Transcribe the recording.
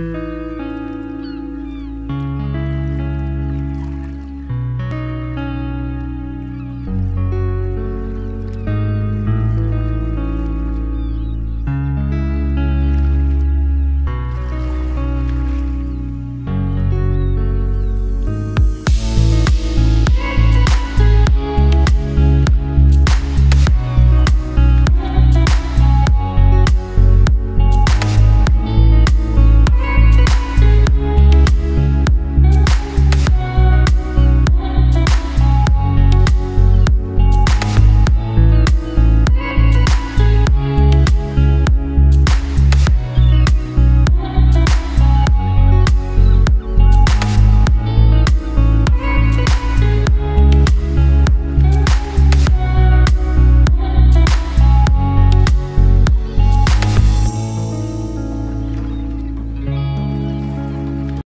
Música